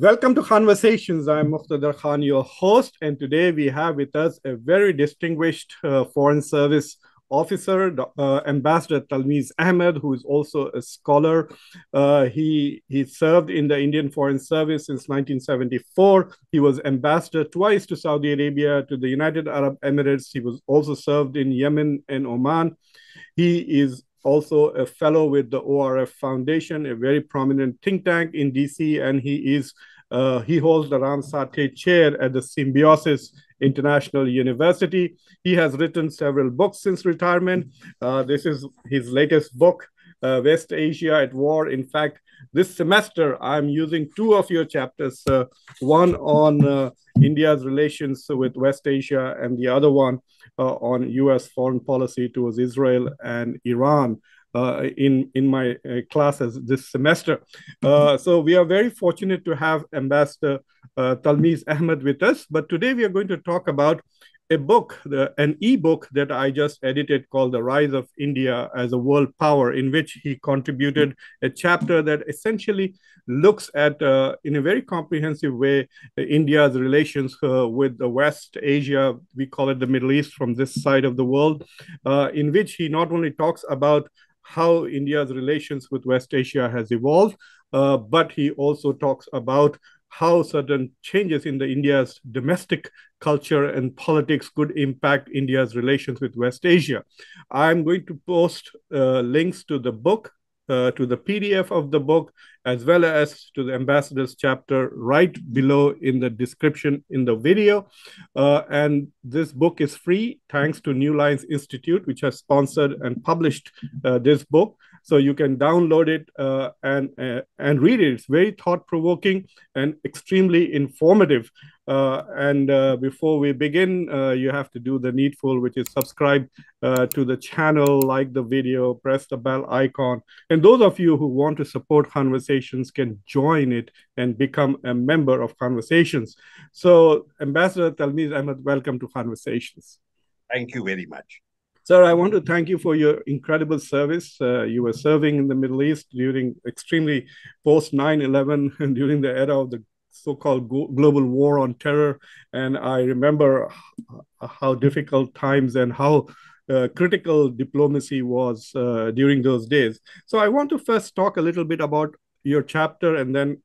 Welcome to Khanversations. I'm Muqtedar Khan, your host, and today we have with us a very distinguished uh, Foreign Service officer, uh, Ambassador Talmiz Ahmad, who is also a scholar. Uh, he, he served in the Indian Foreign Service since 1974. He was ambassador twice to Saudi Arabia, to the United Arab Emirates. He was also served in Yemen and Oman. He is also a fellow with the ORF Foundation, a very prominent think tank in DC, and he is uh, he holds the Ram Chair at the Symbiosis International University. He has written several books since retirement. Uh, this is his latest book, uh, West Asia at War. In fact, this semester I'm using two of your chapters, uh, one on uh, India's relations with West Asia and the other one uh, on US foreign policy towards Israel and Iran. Uh, in in my uh, classes this semester. Uh, so we are very fortunate to have Ambassador uh, Talmiz Ahmad with us. But today we are going to talk about a book, the, an e-book that I just edited called The Rise of India as a World Power, in which he contributed a chapter that essentially looks at, uh, in a very comprehensive way, India's relations uh, with the West Asia, we call it the Middle East from this side of the world, uh, in which he not only talks about how India's relations with West Asia has evolved, uh, but he also talks about how certain changes in the India's domestic culture and politics could impact India's relations with West Asia. I'm going to post uh, links to the book, uh, to the PDF of the book, as well as to the ambassador's chapter right below in the description in the video. Uh, and this book is free thanks to New Lines Institute, which has sponsored and published uh, this book so you can download it uh, and uh, and read it. It's very thought provoking and extremely informative. Uh, and uh, before we begin, uh, you have to do the needful, which is subscribe uh, to the channel, like the video, press the bell icon. And those of you who want to support Khanversations can join it and become a member of Khanversations. So, Ambassador Talmiz Ahmad, welcome to Khanversations. Thank you very much. Sir, I want to thank you for your incredible service. Uh, you were serving in the Middle East during extremely post 9 11 and during the era of the so called global war on terror. And I remember how difficult times and how uh, critical diplomacy was uh, during those days. So I want to first talk a little bit about your chapter and then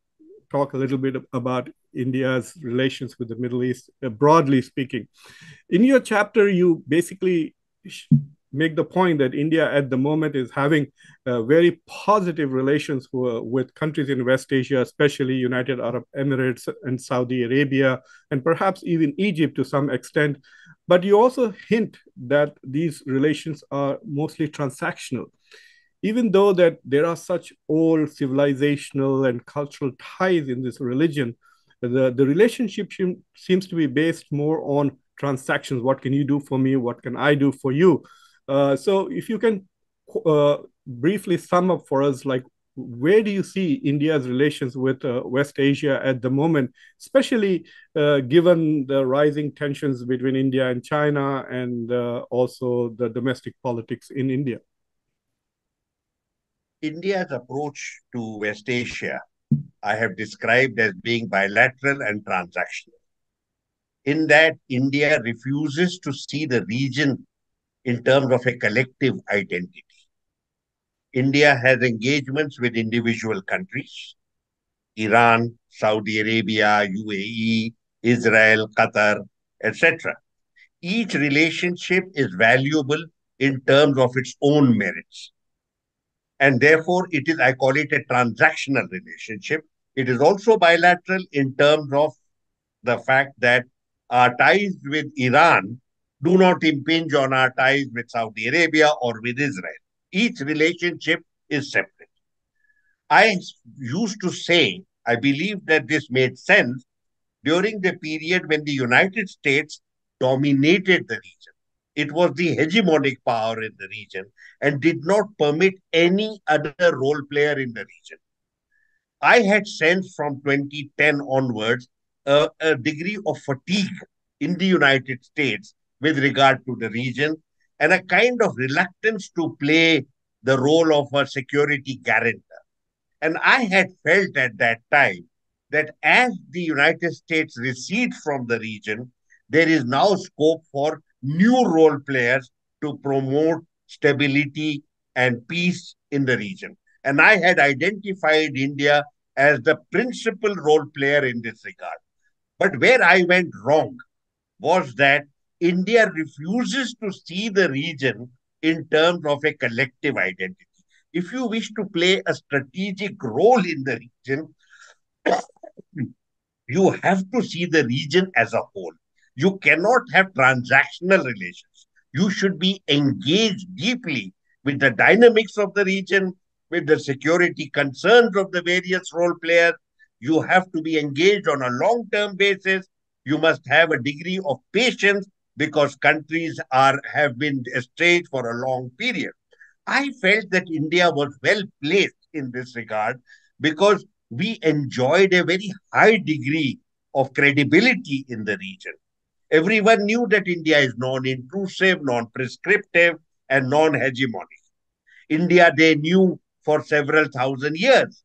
talk a little bit about India's relations with the Middle East, uh, broadly speaking. In your chapter, you basically make the point that India at the moment is having uh, very positive relations with countries in West Asia, especially United Arab Emirates and Saudi Arabia, and perhaps even Egypt to some extent. But you also hint that these relations are mostly transactional. Even though that there are such old civilizational and cultural ties in this religion, the, the relationship seems to be based more on transactions. What can you do for me? What can i do for you? Uh, so if you can uh, briefly sum up for us like where do you see india's relations with uh, west asia at the moment especially uh, given the rising tensions between india and china and uh, also the domestic politics in india? India's approach to west asia i have described as being bilateral and transactional in that India refuses to see the region in terms of a collective identity. India has engagements with individual countries, Iran, Saudi Arabia, UAE, Israel, Qatar, etc. Each relationship is valuable in terms of its own merits. And therefore, it is, I call it a transactional relationship. It is also bilateral in terms of the fact that our ties with Iran do not impinge on our ties with Saudi Arabia or with Israel. Each relationship is separate. I used to say, I believe that this made sense during the period when the United States dominated the region. It was the hegemonic power in the region and did not permit any other role player in the region. I had sensed from 2010 onwards a, a degree of fatigue in the United States with regard to the region and a kind of reluctance to play the role of a security guarantor. And I had felt at that time that as the United States recedes from the region, there is now scope for new role players to promote stability and peace in the region. And I had identified India as the principal role player in this regard. But where I went wrong was that India refuses to see the region in terms of a collective identity. If you wish to play a strategic role in the region, you have to see the region as a whole. You cannot have transactional relations. You should be engaged deeply with the dynamics of the region, with the security concerns of the various role players. You have to be engaged on a long term basis. You must have a degree of patience because countries are have been estranged for a long period. I felt that India was well placed in this regard because we enjoyed a very high degree of credibility in the region. Everyone knew that India is non intrusive, non prescriptive, and non hegemonic. India, they knew for several thousand years,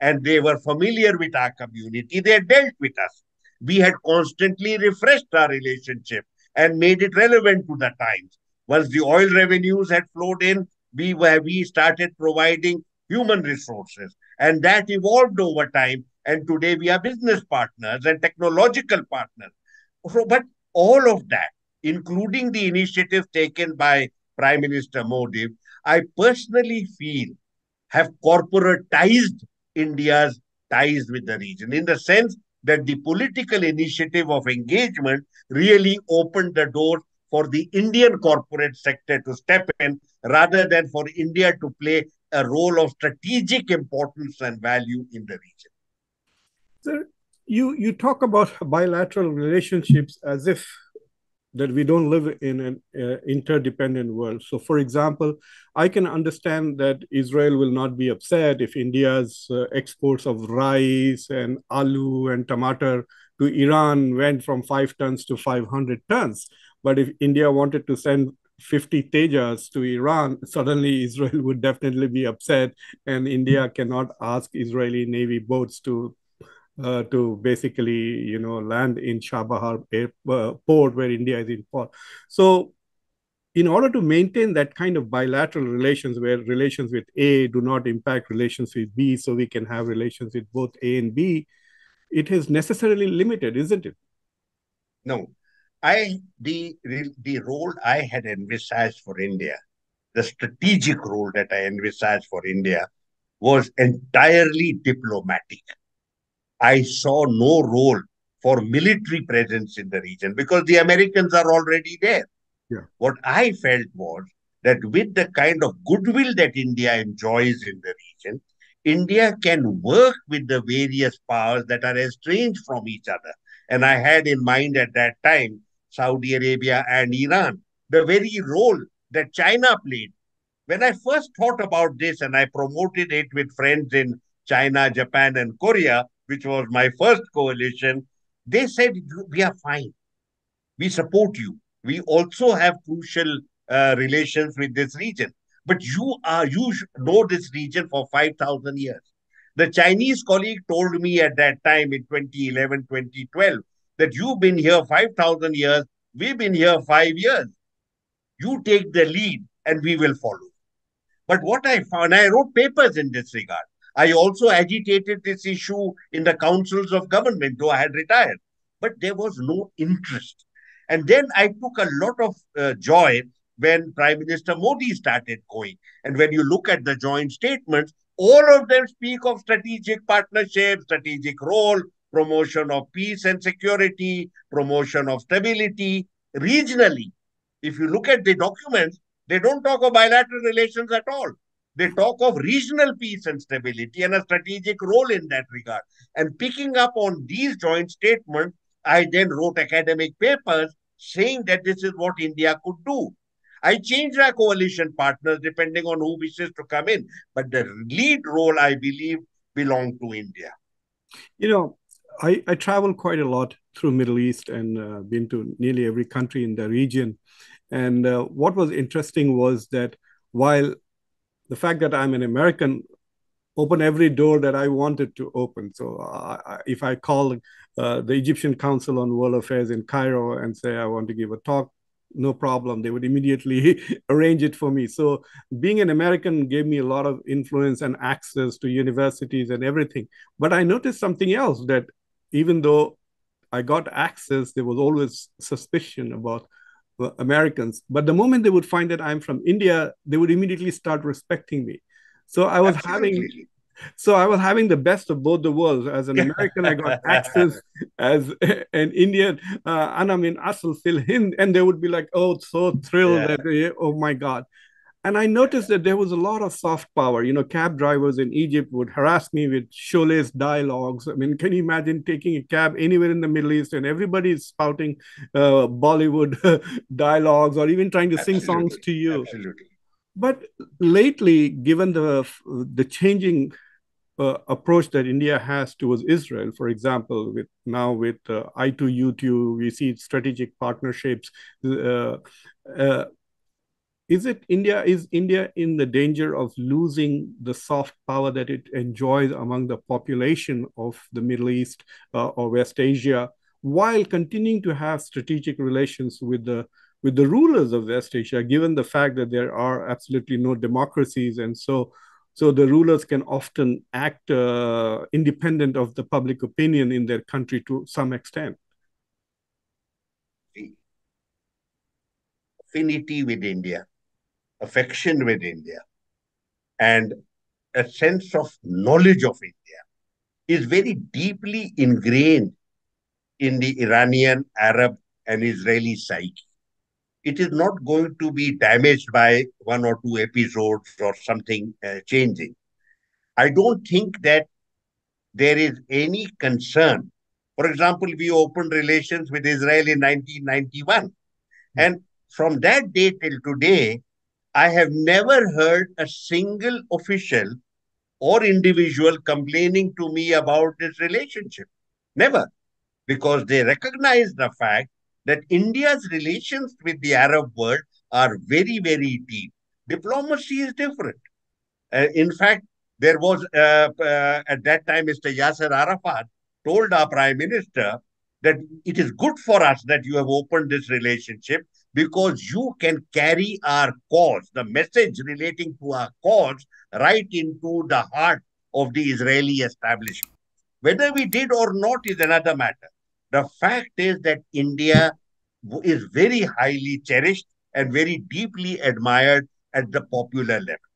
and they were familiar with our community. They dealt with us. We had constantly refreshed our relationship and made it relevant to the times. Once the oil revenues had flowed in, we were, we started providing human resources, and that evolved over time. And today we are business partners and technological partners. So, but all of that, including the initiatives taken by Prime Minister Modi, I personally feel have corporatized India's ties with the region in the sense that the political initiative of engagement really opened the door for the Indian corporate sector to step in rather than for India to play a role of strategic importance and value in the region. Sir, you, you talk about bilateral relationships as if that we don't live in an uh, interdependent world. So, for example, I can understand that Israel will not be upset if India's uh, exports of rice and aloo and tomato to Iran went from five tons to 500 tons. But if India wanted to send 50 Tejas to Iran, suddenly Israel would definitely be upset, and India cannot ask Israeli Navy boats to uh, to basically you know land in Chabahar uh, port where India is in port. So in order to maintain that kind of bilateral relations where relations with A do not impact relations with B, so we can have relations with both A and B, it is necessarily limited, isn't it? No. I the the role I had envisaged for India, the strategic role that I envisaged for India was entirely diplomatic. I saw no role for military presence in the region because the Americans are already there. Yeah. What I felt was that with the kind of goodwill that India enjoys in the region, India can work with the various powers that are estranged from each other. And I had in mind at that time Saudi Arabia and Iran, the very role that China played. When I first thought about this and I promoted it with friends in China, Japan, and Korea, which was my first coalition, they said, We are fine. We support you. We also have crucial uh, relations with this region. But you are you know this region for 5,000 years. The Chinese colleague told me at that time in 2011, 2012, that you've been here 5,000 years, we've been here five years. You take the lead and we will follow. But what I found, I wrote papers in this regard. I also agitated this issue in the councils of government, though I had retired. But there was no interest. And then I took a lot of uh, joy when Prime Minister Modi started going. And when you look at the joint statements, all of them speak of strategic partnership, strategic role, promotion of peace and security, promotion of stability regionally. If you look at the documents, they don't talk of bilateral relations at all. They talk of regional peace and stability and a strategic role in that regard. And picking up on these joint statements, I then wrote academic papers saying that this is what India could do. I changed our coalition partners depending on who wishes to come in, but the lead role, I believe, belonged to India. You know, I, I travel quite a lot through Middle East and uh, been to nearly every country in the region. And uh, what was interesting was that while the fact that I'm an American open every door that I wanted to open. So uh, if I call uh, the Egyptian Council on World Affairs in Cairo and say I want to give a talk, no problem. They would immediately arrange it for me. So being an American gave me a lot of influence and access to universities and everything. But I noticed something else that even though I got access, there was always suspicion about Americans. But the moment they would find that I'm from India, they would immediately start respecting me. So I was Absolutely. having so I was having the best of both the worlds. As an American, I got access. As an Indian, uh, and in Asal Fil Hind, and they would be like, "Oh, so thrilled! Yeah. That, oh my God!" And I noticed that there was a lot of soft power. You know, cab drivers in Egypt would harass me with Sholay's dialogues. I mean, can you imagine taking a cab anywhere in the Middle East and everybody is spouting uh, Bollywood dialogues or even trying to Absolutely. sing songs to you? Absolutely. But lately, given the the changing uh, approach that India has towards Israel, for example, with now with uh, I2U2, we see strategic partnerships. Uh, uh is it India? Is India in the danger of losing the soft power that it enjoys among the population of the Middle East uh, or West Asia, while continuing to have strategic relations with the with the rulers of West Asia, given the fact that there are absolutely no democracies, and so so the rulers can often act uh, independent of the public opinion in their country to some extent. Affinity with India affection with India and a sense of knowledge of India is very deeply ingrained in the Iranian, Arab, and Israeli psyche. It is not going to be damaged by one or two episodes or something uh, changing. I don't think that there is any concern. For example, we opened relations with Israel in 1991. And from that day till today, I have never heard a single official or individual complaining to me about this relationship. Never. Because they recognize the fact that India's relations with the Arab world are very, very deep. Diplomacy is different. Uh, in fact, there was, uh, uh, at that time, Mr. Yasser Arafat told our prime minister that it is good for us that you have opened this relationship because you can carry our cause, the message relating to our cause, right into the heart of the Israeli establishment. Whether we did or not is another matter. The fact is that India is very highly cherished and very deeply admired at the popular level.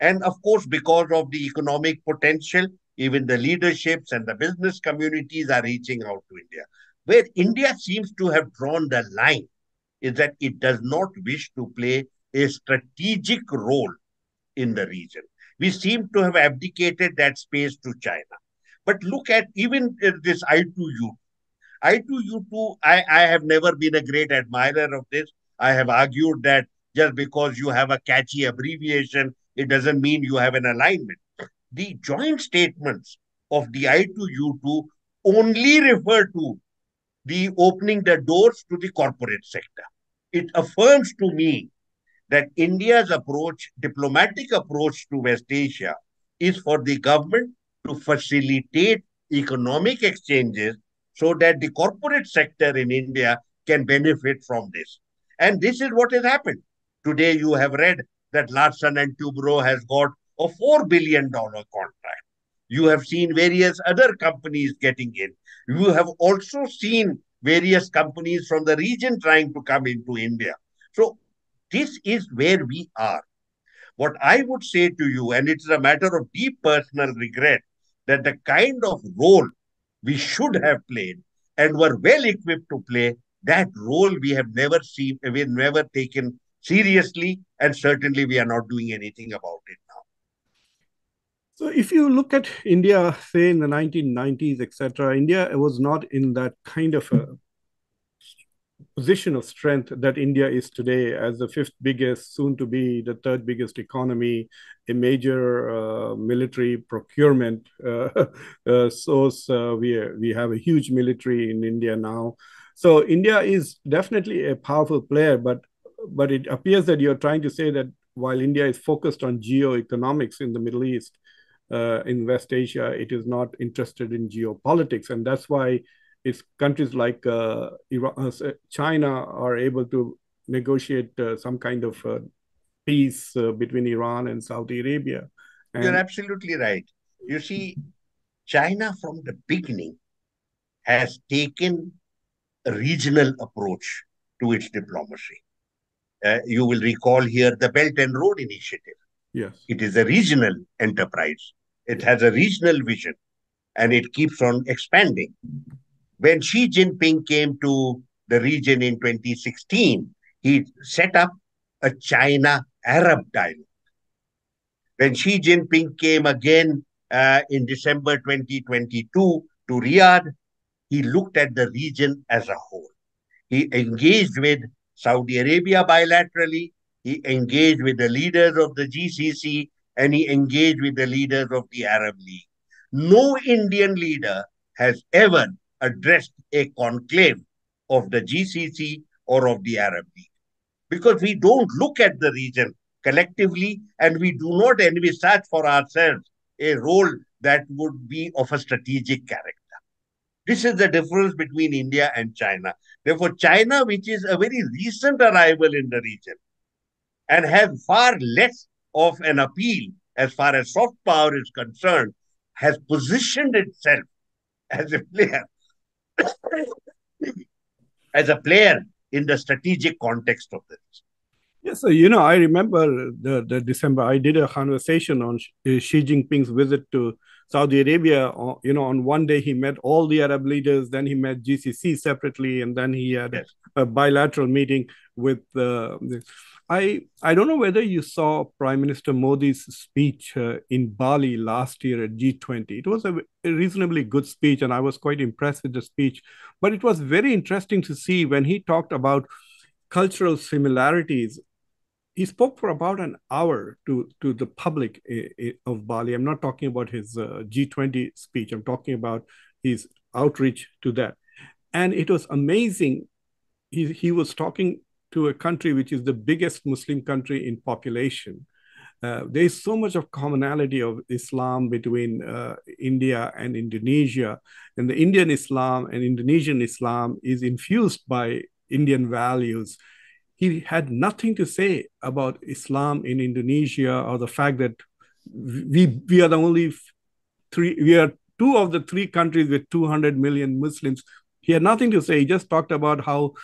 And of course, because of the economic potential, even the leaderships and the business communities are reaching out to India. Where India seems to have drawn the line is that it does not wish to play a strategic role in the region. We seem to have abdicated that space to China. But look at even uh, this I2U. I2U2, I, I have never been a great admirer of this. I have argued that just because you have a catchy abbreviation, it doesn't mean you have an alignment. The joint statements of the I2U2 only refer to the opening the doors to the corporate sector it affirms to me that India's approach, diplomatic approach to West Asia, is for the government to facilitate economic exchanges so that the corporate sector in India can benefit from this. And this is what has happened. Today, you have read that Larsen and Toubro has got a $4 billion contract. You have seen various other companies getting in. You have also seen various companies from the region trying to come into India. So this is where we are. What I would say to you, and it's a matter of deep personal regret, that the kind of role we should have played and were well equipped to play, that role we have never seen, we've never taken seriously, and certainly we are not doing anything about it. So if you look at India, say in the 1990s, etc., India was not in that kind of a position of strength that India is today as the fifth biggest, soon to be the third biggest economy, a major uh, military procurement uh, uh, source. Uh, we, we have a huge military in India now. So India is definitely a powerful player, but but it appears that you're trying to say that while India is focused on geo-economics in the Middle East, uh, in West Asia, it is not interested in geopolitics, and that's why it's countries like uh, Iran, uh, China are able to negotiate uh, some kind of uh, peace uh, between Iran and Saudi Arabia. And You're absolutely right. You see, China from the beginning has taken a regional approach to its diplomacy. Uh, you will recall here the Belt and Road Initiative. Yes. It is a regional enterprise. It has a regional vision and it keeps on expanding. When Xi Jinping came to the region in 2016, he set up a China Arab dialogue. When Xi Jinping came again uh, in December 2022 to Riyadh, he looked at the region as a whole. He engaged with Saudi Arabia bilaterally, he engaged with the leaders of the GCC, and he engaged with the leaders of the Arab League. No Indian leader has ever addressed a conclave of the GCC or of the Arab League because we don't look at the region collectively and we do not envisage for ourselves a role that would be of a strategic character. This is the difference between India and China. Therefore, China, which is a very recent arrival in the region and has far less of an appeal as far as soft power is concerned, has positioned itself as a player, as a player in the strategic context of this. Yes, so, you know, I remember the, the December, I did a conversation on uh, Xi Jinping's visit to Saudi Arabia. Uh, you know, on one day he met all the Arab leaders, then he met GCC separately, and then he had yes. a, bilateral meeting with uh, the. I, I don't know whether you saw Prime Minister Modi's speech uh, in Bali last year at G20. It was a, a, reasonably good speech, and I was quite impressed with the speech. But it was very interesting to see when he talked about cultural similarities he spoke for about an hour to to the public of Bali. I'm not talking about his uh, G20 speech. I'm talking about his outreach to that, and it was amazing. He he was talking to a country which is the biggest Muslim country in population. Uh, there is so much of commonality of Islam between uh, India and Indonesia, and the Indian Islam and Indonesian Islam is infused by Indian values he had nothing to say about Islam in Indonesia or the fact that we we are the only three we are two of the three countries with 200 million Muslims. He had nothing to say. He just talked about how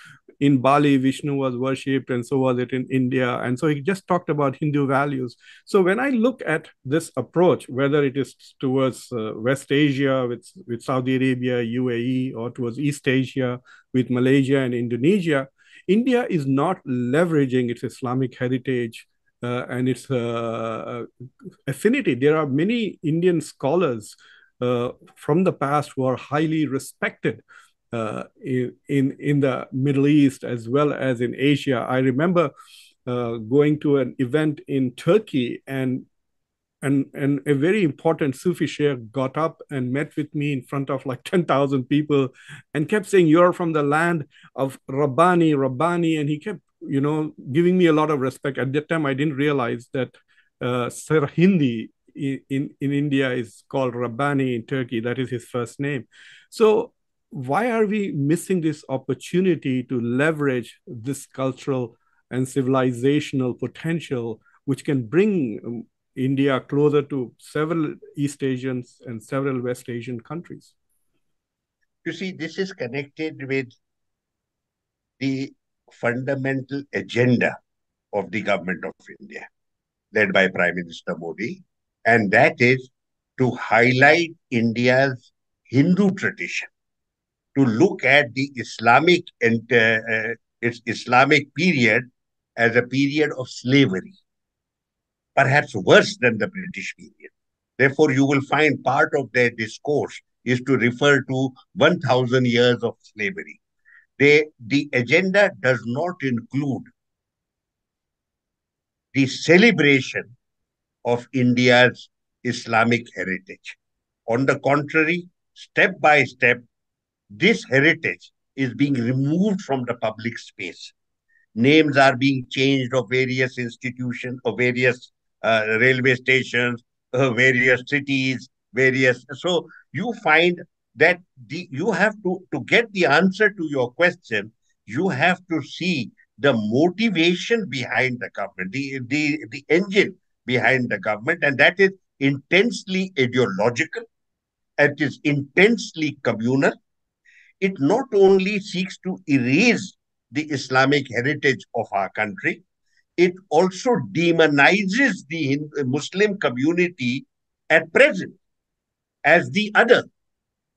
in Bali Vishnu was worshipped and so was it in India. And so he just talked about Hindu values. So when I look at this approach, whether it is towards uh, West Asia with, with Saudi Arabia, UAE, or towards East Asia with Malaysia and Indonesia, India is not leveraging its Islamic heritage uh, and its uh, affinity. There are many Indian scholars uh, from the past who are highly respected uh, in, in, in the Middle East as well as in Asia. I remember uh, going to an event in Turkey and and and a very important Sufi sheikh got up and met with me in front of like 10,000 people and kept saying, You're from the land of Rabbani, Rabbani. And he kept, you know, giving me a lot of respect. At that time, I didn't realize that uh, Hindi in, in, in India is called Rabbani in Turkey. That is his first name. So, why are we missing this opportunity to leverage this cultural and civilizational potential, which can bring um, India closer to several East Asians and several West Asian countries. You see, this is connected with the fundamental agenda of the government of India, led by Prime Minister Modi, and that is to highlight India's Hindu tradition, to look at the Islamic and uh, uh, its Islamic period as a period of slavery perhaps worse than the British period. Therefore, you will find part of their discourse is to refer to 1,000 years of slavery. They, the agenda does not include the celebration of India's Islamic heritage. On the contrary, step by step, this heritage is being removed from the public space. Names are being changed of various institutions, of various railway stations, uh, various cities, various. So you find that the, you have to, to get the answer to your question, you have to see the motivation behind the government, the, the, the engine behind the government, and that is intensely ideological, it is intensely communal. It not only seeks to erase the Islamic heritage of our country, it also demonizes the Muslim community at present as the other.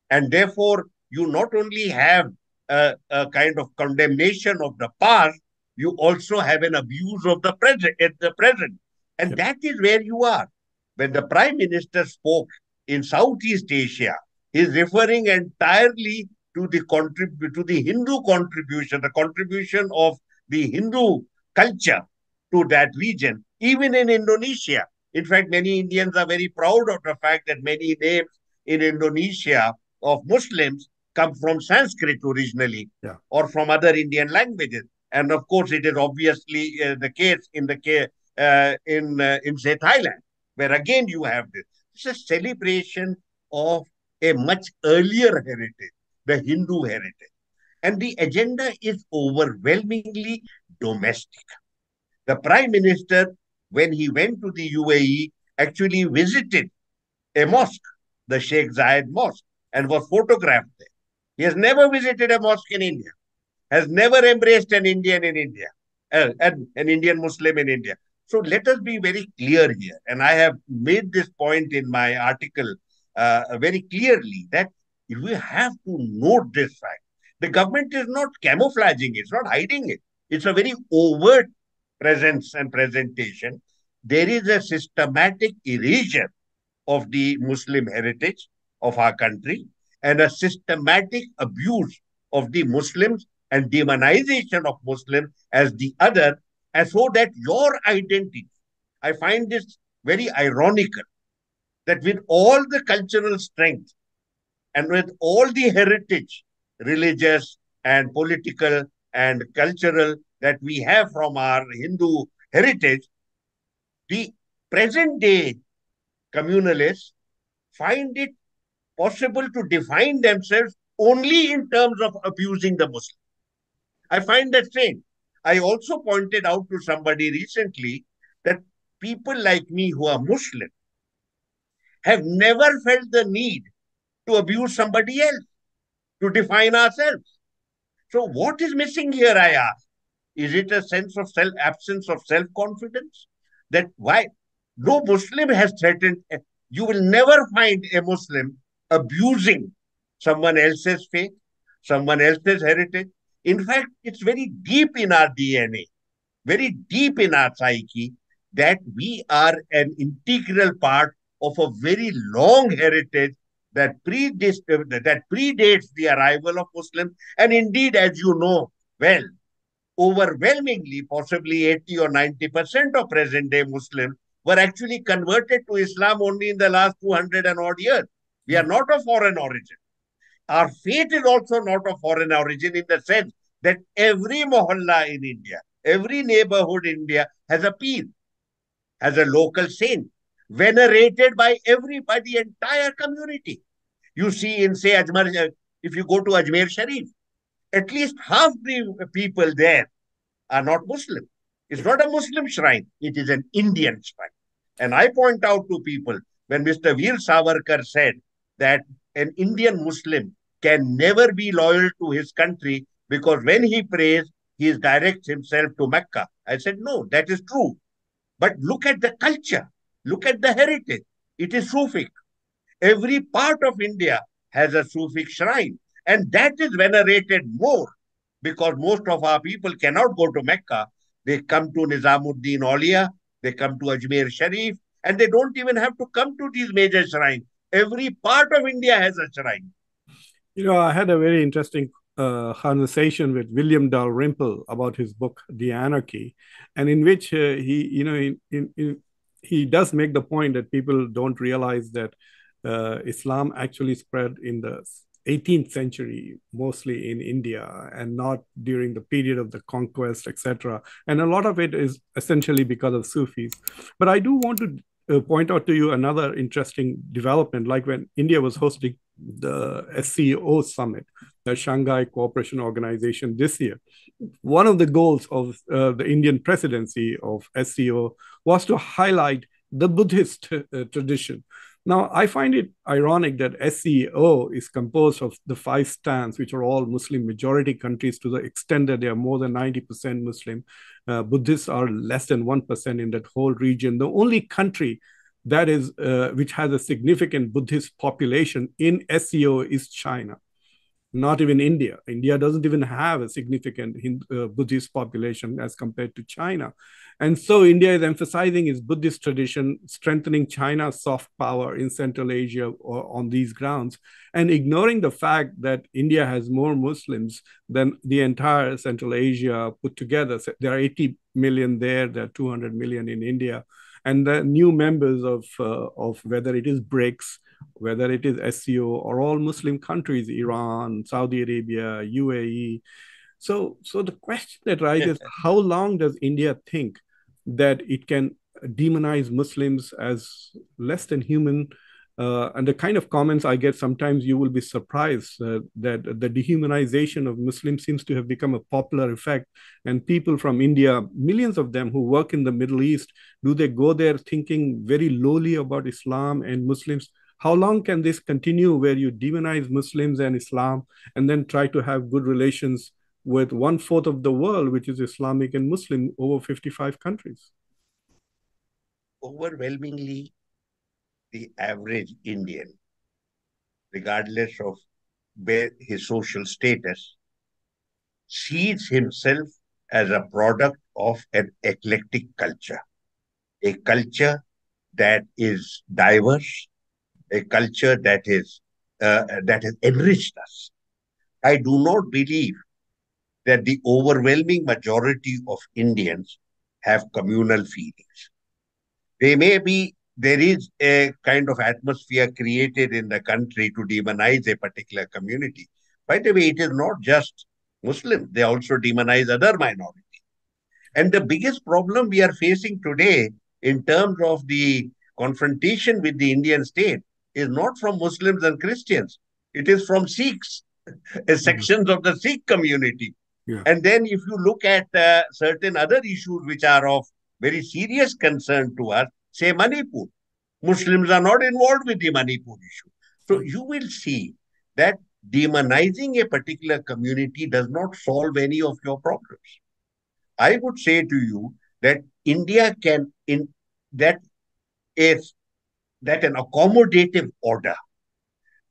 And therefore, you not only have a, a, kind of condemnation of the past, you also have an abuse of the present at the present. And that is where you are. When the Prime Minister spoke in Southeast Asia, he is referring entirely to the contrib- to the Hindu contribution, the contribution of the Hindu culture to that region, even in Indonesia. In fact, many Indians are very proud of the fact that many names in Indonesia of Muslims come from Sanskrit originally yeah. or from other Indian languages. And of course, it is obviously uh, the case in the case uh, in uh, in say Thailand, where again you have this. It's a celebration of a much earlier heritage, the Hindu heritage, and the agenda is overwhelmingly domestic. The Prime Minister, when he went to the UAE, actually visited a mosque, the Sheikh Zayed Mosque, and was photographed there. He has never visited a mosque in India, has never embraced an Indian in India, uh, an, an Indian Muslim in India. So let us be very clear here. And I have made this point in my article uh, very clearly that we have to note this fact. The government is not camouflaging it, it's not hiding it. It's a very overt presence and presentation, there is a systematic erasure of the Muslim heritage of our country and a systematic abuse of the Muslims and demonization of Muslims as the other, and so that your identity, I find this very ironical, that with all the cultural strength and with all the heritage, religious and political and cultural that we have from our Hindu heritage, the present day communalists find it possible to define themselves only in terms of abusing the Muslim. I find that strange. I also pointed out to somebody recently that people like me who are Muslim have never felt the need to abuse somebody else, to define ourselves. So, what is missing here, I ask? Is it a sense of self absence of self confidence? That why no Muslim has threatened. You will never find a Muslim abusing someone else's faith, someone else's heritage. In fact, it's very deep in our DNA, very deep in our psyche that we are an integral part of a very long heritage that predates, that predates the arrival of Muslims. And indeed, as you know well, overwhelmingly, possibly 80 or 90% of present day Muslims were actually converted to Islam only in the last 200 and odd years. We are hmm. not of foreign origin. Our faith is also not of foreign origin in the sense that every mohalla in India, every neighborhood in India has a pir, has a local saint, venerated by everybody, entire community. You see in, say, Ajmer, uh, if you go to Ajmer Sharif, at least half the people there are not Muslim. It's not a Muslim shrine, it is an Indian shrine. And I point out to people when Mr. Veer Savarkar said that an Indian Muslim can never be loyal to his country because when he prays, he directs himself to Mecca. I said, no, that is true. But look at the culture, look at the heritage. It is Sufic. Every part of India has a Sufic shrine. And that is venerated more because most of our people cannot go to Mecca. They come to Nizamuddin Aulia, they come to Ajmer Sharif, and they don't even have to come to these major shrines. Every part of India has a shrine. You know, I had a very interesting uh, conversation with William Dalrymple about his book, The Anarchy, and in which uh, he, you know, in, in, in, he does make the point that people don't realize that uh, Islam actually spread in the 18th century, mostly in India, and not during the period of the conquest, etc. And a lot of it is essentially because of Sufis. But I do want to uh, point out to you another interesting development, like when India was hosting the SCO summit, the Shanghai Cooperation Organization this year. One of the goals of uh, the Indian presidency of SCO was to highlight the Buddhist uh, tradition. Now, I find it ironic that SCO is composed of the five stands, which are all Muslim majority countries to the extent that they are more than 90% Muslim. Uh, Buddhists are less than 1% in that whole region. The only country that is, uh, which has a significant Buddhist population in SCO is China not even India. India doesn't even have a significant Hindu, uh, Buddhist population as compared to China. And so India is emphasizing its Buddhist tradition, strengthening China's soft power in Central Asia or on these grounds, and ignoring the fact that India has more Muslims than the entire Central Asia put together. So there are 80 million there, there are 200 million in India. And the new members of, uh, of whether it is BRICS, whether it is SCO or all Muslim countries, Iran, Saudi Arabia, UAE. So, so the question that rises: How long does India think that it can demonize Muslims as less than human? Uh, and the kind of comments I get sometimes, you will be surprised uh, that the dehumanization of Muslims seems to have become a popular effect. And people from India, millions of them who work in the Middle East, do they go there thinking very lowly about Islam and Muslims? How long can this continue where you demonize Muslims and Islam and then try to have good relations with one fourth of the world, which is Islamic and Muslim, over 55 countries? Overwhelmingly, the average Indian, regardless of his social status, sees himself as a product of an eclectic culture, a culture that is diverse, a culture that is uh, that has enriched us. I do not believe that the overwhelming majority of Indians have communal feelings. They may be there is a kind of atmosphere created in the country to demonize a particular community. By the way, it is not just Muslims, they also demonize other minorities. And the biggest problem we are facing today in terms of the confrontation with the Indian state is not from Muslims and Christians. It is from Sikhs, mm-hmm. sections of the Sikh community. Yeah. And then if you look at uh, certain other issues which are of very serious concern to us, say Manipur, Muslims are not involved with the Manipur issue. So you will see that demonizing a particular community does not solve any of your problems. I would say to you that India can, in that is that an accommodative order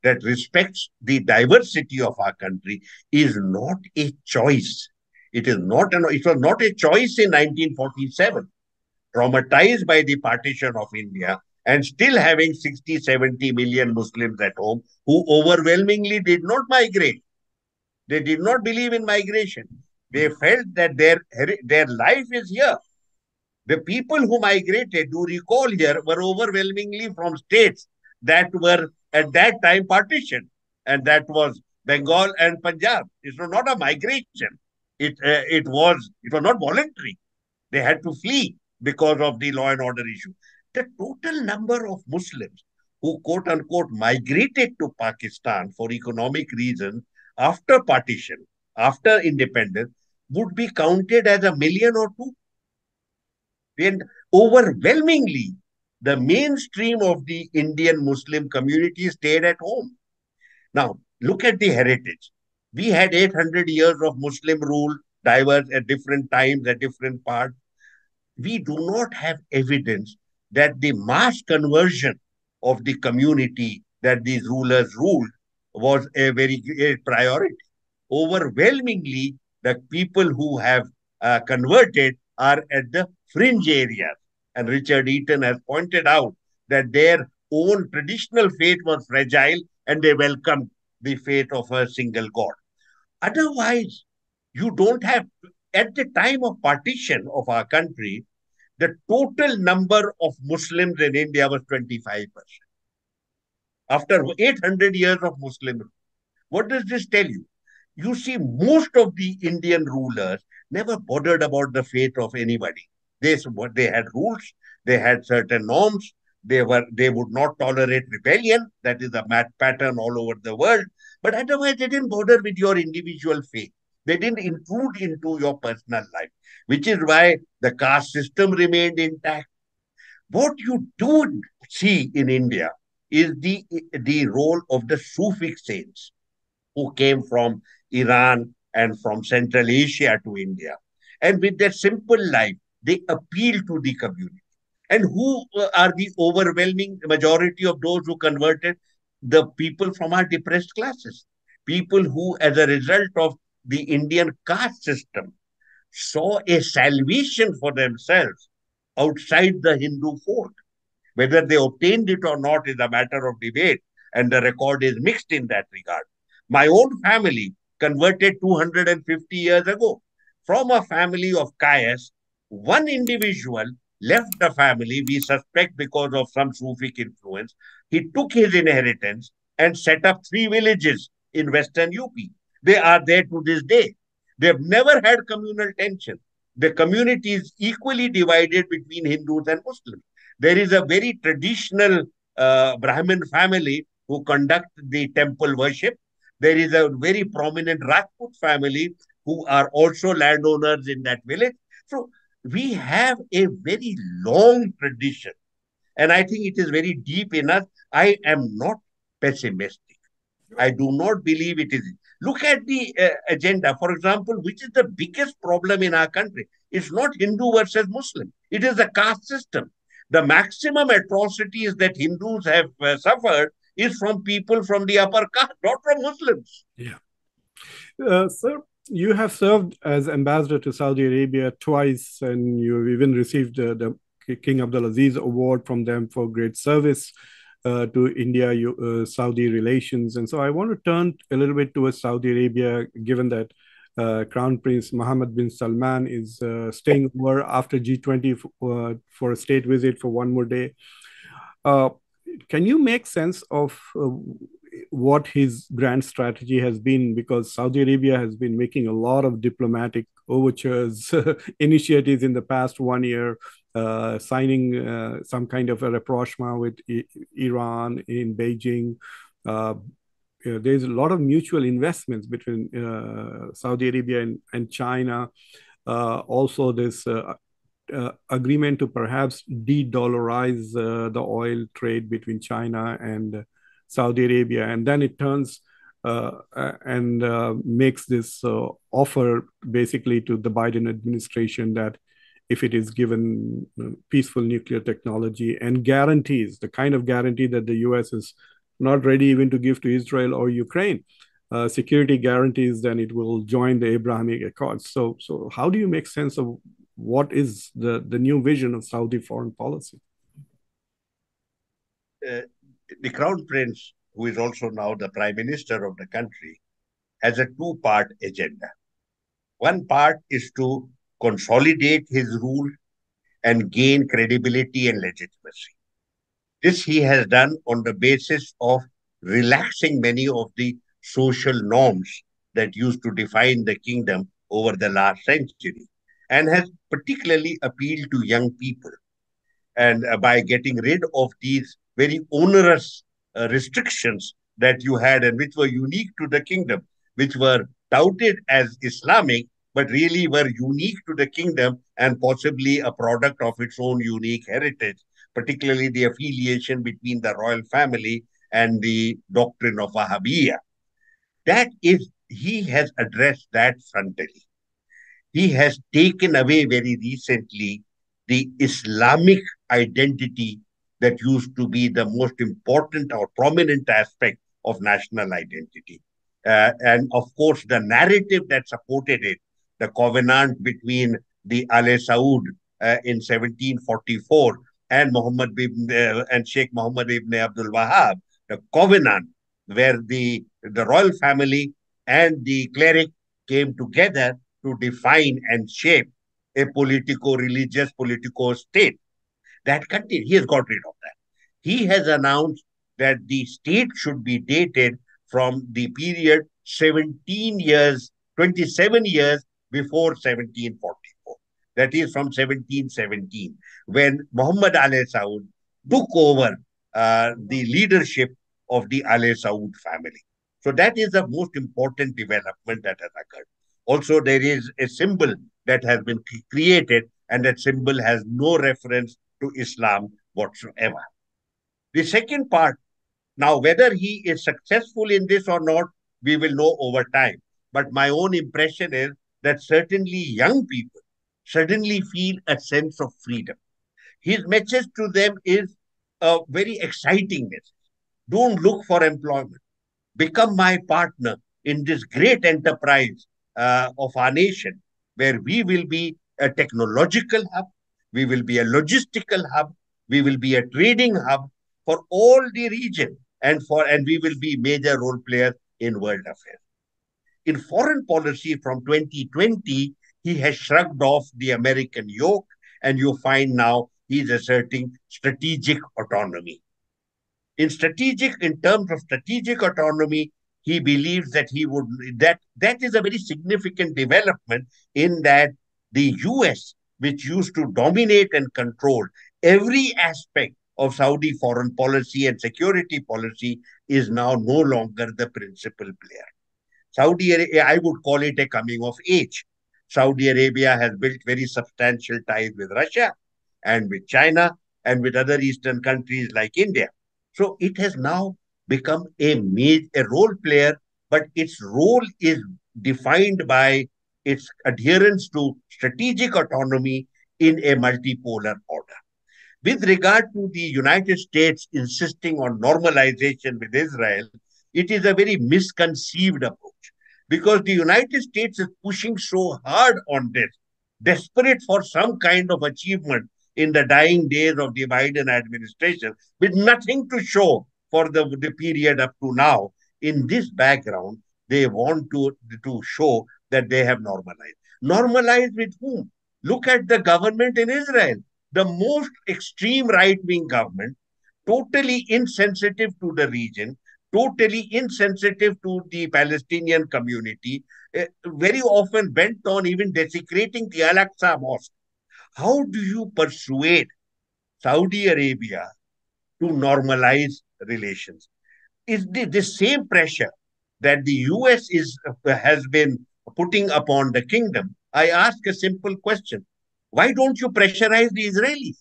that respects the diversity of our country is not a choice. It is not an, it was not a choice in 1947, traumatized by the partition of India and still having 60, 70 million Muslims at home who overwhelmingly did not migrate. They did not believe in migration. They felt that their, their life is here. The people who migrated, do recall here, were overwhelmingly from states that were at that time partitioned, and that was Bengal and Punjab. It was not a migration. It uh, it was it was not voluntary. They had to flee because of the law and order issue. The total number of Muslims who quote unquote migrated to Pakistan for economic reasons after partition, after independence, would be counted as a million or two. And overwhelmingly, the mainstream of the Indian Muslim community stayed at home. Now, look at the heritage. We had 800 years of Muslim rule, diverse at different times, at different parts. We do not have evidence that the mass conversion of the community that these rulers ruled was a very great priority. Overwhelmingly, the people who have uh, converted are at the fringe areas. And Richard Eaton has pointed out that their own traditional faith was fragile and they welcomed the faith of a single God. Otherwise, you don't have, at the time of partition of our country, the total number of Muslims in India was 25%. After 800 years of Muslim, rule. what does this tell you? You see, most of the Indian rulers never bothered about the faith of anybody. They, what they had rules, they had certain norms, They were they would not tolerate rebellion. That is a pattern all over the world. But otherwise, they didn't bother with your individual faith. They didn't intrude into your personal life, which is why the caste system remained intact. What you do see in India is the, the role of the Sufi saints who came from Iran and from Central Asia to India. And with their simple life, they appeal to the community. And who uh, are the overwhelming majority of those who converted? The people from our depressed classes. People who, as a result of the Indian caste system, saw a salvation for themselves outside the Hindu fold. Whether they obtained it or not is a matter of debate, and the record is mixed in that regard. My own family converted 250 years ago from a family of Kayas. One individual left the family, we suspect because of some Sufi influence. He took his inheritance and set up three villages in western UP. They are there to this day. They've never had communal tension. The community is equally divided between Hindus and Muslims. There is a very traditional uh, Brahmin family who conduct the temple worship. There is a very prominent Rajput family who are also landowners in that village. So we have a very long tradition. And I think it is very deep in us. I am not pessimistic. I do not believe it is. Look at the uh, agenda. For example, which is the biggest problem in our country? It's not Hindu versus Muslim. It is the caste system. The maximum atrocities that Hindus have uh, suffered is from people from the upper caste, not from Muslims. Yeah. Uh, sir, you have served as ambassador to Saudi Arabia twice, and you have even received uh, the King Abdulaziz Award from them for great service uh, to India uh, Saudi relations. And so I want to turn a little bit towards Saudi Arabia, given that uh, Crown Prince Mohammed bin Salman is uh, staying over after G20 uh, for a state visit for one more day. Uh, can you make sense of what his grand strategy has been? Because Saudi Arabia has been making a lot of diplomatic overtures, initiatives in the past one year, uh, signing uh, some kind of a rapprochement with I Iran in Beijing. Uh, you know, there's a lot of mutual investments between uh, Saudi Arabia and, and China. Uh, also, this uh, agreement to perhaps de-dollarize the oil trade between China and Saudi Arabia, and then it turns uh, and uh, makes this uh, offer basically to the Biden administration that if it is given peaceful nuclear technology and guarantees the kind of guarantee that the US is not ready even to give to Israel or Ukraine, uh, security guarantees, then it will join the Abrahamic Accords. So, so how do you make sense of what is the, the new vision of Saudi foreign policy? The Crown Prince who is also now the prime minister of the country, has a two part agenda. One part is to consolidate his rule and gain credibility and legitimacy. This he has done on the basis of relaxing many of the social norms that used to define the kingdom over the last century and has particularly appealed to young people. And uh, by getting rid of these very onerous uh, restrictions that you had and which were unique to the kingdom, which were touted as Islamic, but really were unique to the kingdom and possibly a product of its own unique heritage, particularly the affiliation between the royal family and the doctrine of Wahhabiyya. That is, he has addressed that frontally. He has taken away very recently the Islamic identity that used to be the most important or prominent aspect of national identity. Uh, and of course, the narrative that supported it, the covenant between the Al Saud uh, in 1744 and Muhammad ibn, uh, and Sheikh Muhammad ibn Abdul Wahab, the covenant where the, the royal family and the cleric came together to define and shape a politico-religious politico state that continues. He has got rid of that. He has announced that the state should be dated from the period 17 years, 27 years before 1744. That is from 1717, when Muhammad Ali Saud took over uh, the leadership of the Al Saud family. So that is the most important development that has occurred. Also, there is a symbol that has been created, and that symbol has no reference to Islam whatsoever. The second part, now whether he is successful in this or not, we will know over time. But my own impression is that certainly young people suddenly feel a sense of freedom. His message to them is a very exciting message. Don't look for employment. Become my partner in this great enterprise uh, of our nation, where we will be a technological hub, we will be a logistical hub, we will be a trading hub for all the region, and for and we will be major role players in world affairs. In foreign policy from 2020, he has shrugged off the American yoke, and you find now he is asserting strategic autonomy. In strategic, in terms of strategic autonomy, he believes that he would that that is a very significant development in that the US, which used to dominate and control every aspect of Saudi foreign policy and security policy, is now no longer the principal player. Saudi Arabia, I would call it a coming of age. Saudi Arabia has built very substantial ties with Russia and with China and with other Eastern countries like India. So it has now become a, major, a role player, but its role is defined by its adherence to strategic autonomy in a multipolar order. With regard to the United States insisting on normalization with Israel, it is a very misconceived approach because the United States is pushing so hard on this, desperate for some kind of achievement in the dying days of the Biden administration, with nothing to show for the, the period up to now. In this background, they want to, to show that they have normalized. Normalized with whom? Look at the government in Israel, the most extreme right wing government, totally insensitive to the region, totally insensitive to the Palestinian community, uh, very often bent on even desecrating the Al Aqsa Mosque. How do you persuade Saudi Arabia to normalize relations. Is the, the same pressure that the US is has been putting upon the kingdom? I ask a simple question. Why don't you pressurize the Israelis?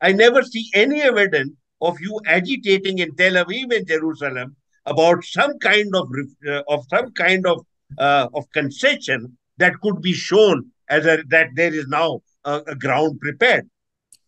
I never see any evidence of you agitating in Tel Aviv and Jerusalem about some kind of uh, of some kind of uh, of concession that could be shown as a, that there is now a, a ground prepared.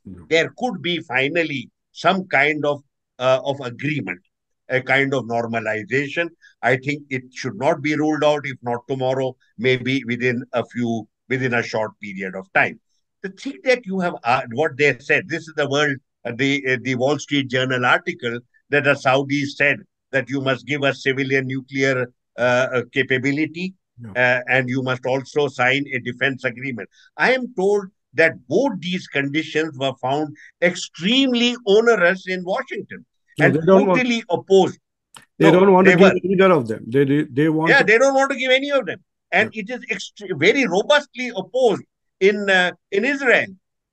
No. There could be finally some kind of uh, of agreement, a kind of normalization. I think it should not be ruled out, if not tomorrow, maybe within a few, within a short period of time. The thing that you have, uh, what they said, this is the world, uh, the, uh, the Wall Street Journal article that the Saudis said that you must give us civilian nuclear uh, uh, capability no. and you must also sign a defense agreement. I am told that both these conditions were found extremely onerous in Washington no, and totally opposed. They no, don't want to give either of them. They, they, they want. Yeah, to... they don't want to give any of them, and yeah. it is extre- very robustly opposed in uh, in Israel.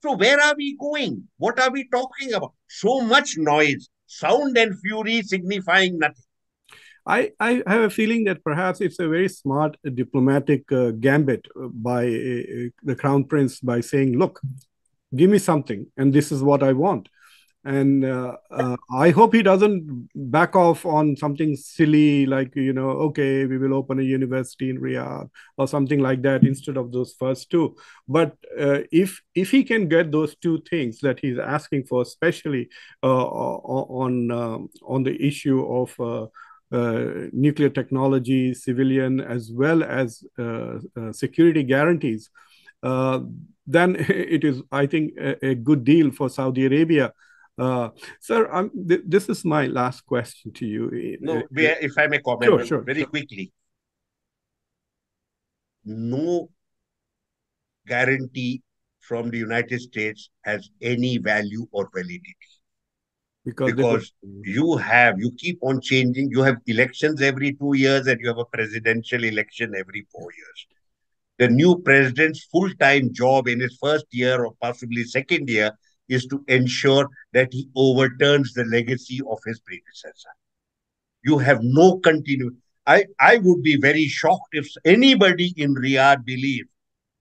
So where are we going? What are we talking about? So much noise, sound and fury signifying nothing. I, I have a feeling that perhaps it's a very smart diplomatic uh, gambit by uh, the crown prince by saying, "Look, give me something, and this is what I want." And uh, uh, I hope he doesn't back off on something silly like you know, okay, we will open a university in Riyadh or something like that instead of those first two. But uh, if if he can get those two things that he's asking for, especially uh, on um, on the issue of uh, nuclear technology, civilian, as well as uh, uh, security guarantees, then it is, I think, a, a good deal for Saudi Arabia. Uh, sir, um, th this is my last question to you. No, if I may comment sure, sure, very sure. quickly. No guarantee from the United States has any value or validity because, because you have you keep on changing you have elections every two years and you have a presidential election every four years the new president's full-time job in his first year or possibly second year is to ensure that he overturns the legacy of his predecessor. You have no continuity. I, I would be very shocked if anybody in Riyadh believes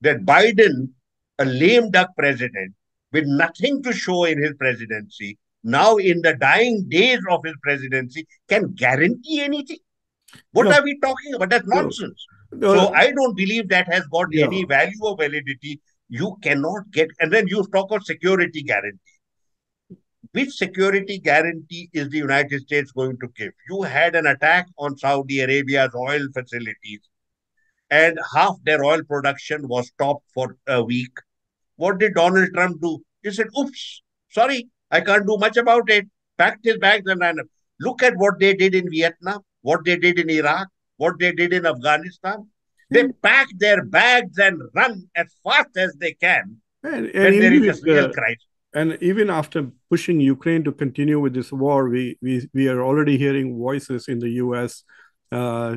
that Biden, a lame duck president with nothing to show in his presidency, now in the dying days of his presidency, can guarantee anything. What no. are we talking about? That's nonsense. No. No. So I don't believe that has got any value or validity. You cannot get, and then you talk of security guarantee. Which security guarantee is the United States going to give? You had an attack on Saudi Arabia's oil facilities, and half their oil production was stopped for a week. What did Donald Trump do? He said, Oops, sorry, I can't do much about it. Packed his bags and ran. Look at what they did in Vietnam what they did in Iraq, what they did in Afghanistan. They pack their bags and run as fast as they can and, and when there is a real uh, crisis. And even after pushing Ukraine to continue with this war, we we, we are already hearing voices in the U.S. Uh,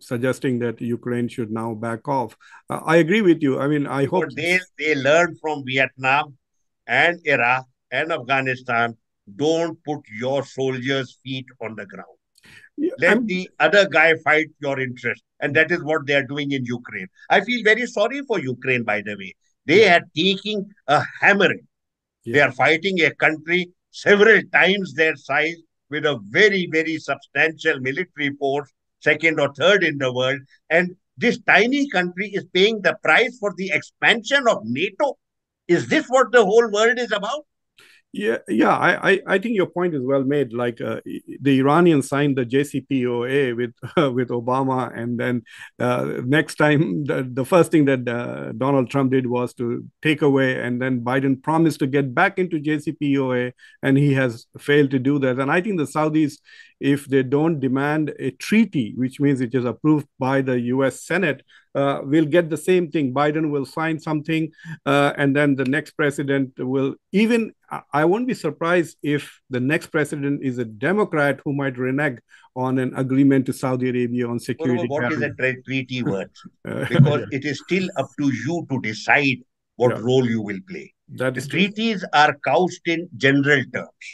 suggesting that Ukraine should now back off. Uh, I agree with you. I mean, I hope they they learned from Vietnam and Iraq and Afghanistan. Don't put your soldiers' feet on the ground. Let I'm... the other guy fight your interest. And that is what they are doing in Ukraine. I feel very sorry for Ukraine, by the way. They are taking a hammering. Yeah. They are fighting a country several times their size with a very, very substantial military force, second or third in the world. And this tiny country is paying the price for the expansion of NATO. Is this what the whole world is about? Yeah, yeah, I, I, think your point is well made. Like uh, the Iranians signed the JCPOA with uh, with Obama, and then uh, next time the, the first thing that uh, Donald Trump did was to take away, and then Biden promised to get back into JCPOA, and he has failed to do that. And I think the Saudis if they don't demand a treaty, which means it is approved by the US Senate, uh, we'll get the same thing. Biden will sign something, uh, and then the next president will even. I won't be surprised if the next president is a Democrat who might renege on an agreement to Saudi Arabia on security. What is a treaty worth? because yeah. it is still up to you to decide what yeah. role you will play. That the treaties true. are couched in general terms.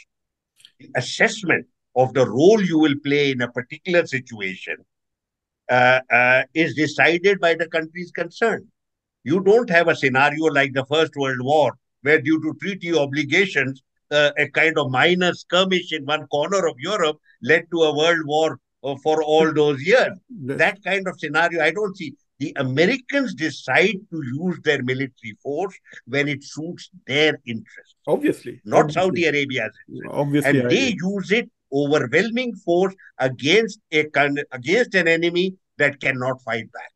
The assessment of the role you will play in a particular situation uh, uh, is decided by the countries concerned. You don't have a scenario like the First World War, where due to treaty obligations, uh, a kind of minor skirmish in one corner of Europe led to a world war uh, for all those years. That kind of scenario, I don't see. The Americans decide to use their military force when it suits their interests. Obviously. Not obviously. Saudi Arabia's interest. Obviously. And they use it overwhelming force against a against an enemy that cannot fight back.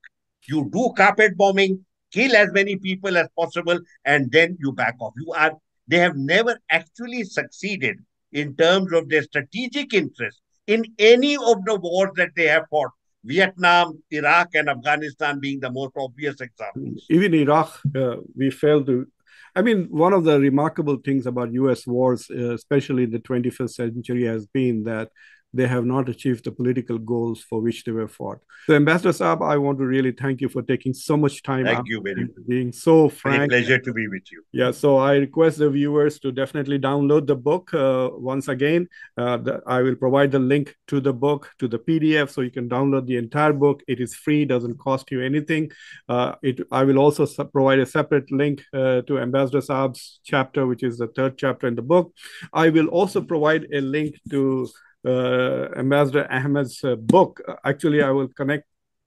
You do carpet bombing, kill as many people as possible, and then you back off. You are they have never actually succeeded in terms of their strategic interest in any of the wars that they have fought. Vietnam, Iraq, and Afghanistan being the most obvious examples. Even Iraq, uh, we failed to I mean, one of the remarkable things about US wars, uh, especially in the 21st century, has been that they have not achieved the political goals for which they were fought. So, Ambassador Saab, I want to really thank you for taking so much time. Thank you very much. Being so frank. pleasure to be with you. Yeah, so I request the viewers to definitely download the book. Uh, once again, uh, the, I will provide the link to the book, to the PDF, so you can download the entire book. It is free, doesn't cost you anything. Uh, it. I will also provide a separate link uh, to Ambassador Saab's chapter, which is the third chapter in the book. I will also provide a link to Ambassador Ahmad's uh, book. Actually, I will connect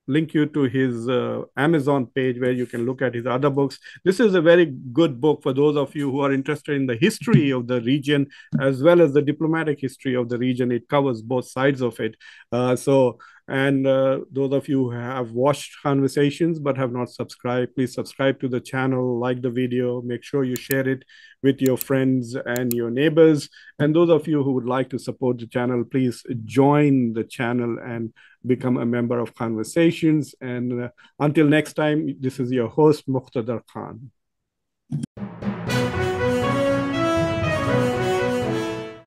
link you to his uh, Amazon page where you can look at his other books. This is a very good book for those of you who are interested in the history of the region as well as the diplomatic history of the region. It covers both sides of it. Uh, so and uh, those of you who have watched Khanversations but have not subscribed, please subscribe to the channel, like the video, make sure you share it with your friends and your neighbors. And those of you who would like to support the channel, please join the channel and become a member of Khanversations. And uh, until next time, this is your host, Muqtedar Khan.